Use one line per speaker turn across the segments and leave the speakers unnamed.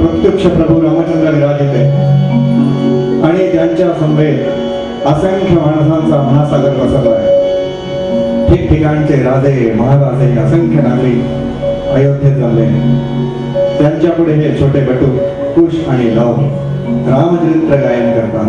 प्रत्यक्ष प्रभू रामचंद्र विराजित आहे आणि त्यांच्या संभेत असंख्य माणसांचा महासागर बसला आहे. ठिकठिकाणचे राजे महाराजे असंख्य नागरिक अयोध्येत झाले. त्यांच्या पुढे हे छोटे बटू कुश आणि लव रामचरित्र गायन करतात.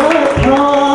Your